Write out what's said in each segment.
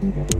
Thank you.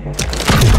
Thank hum. you.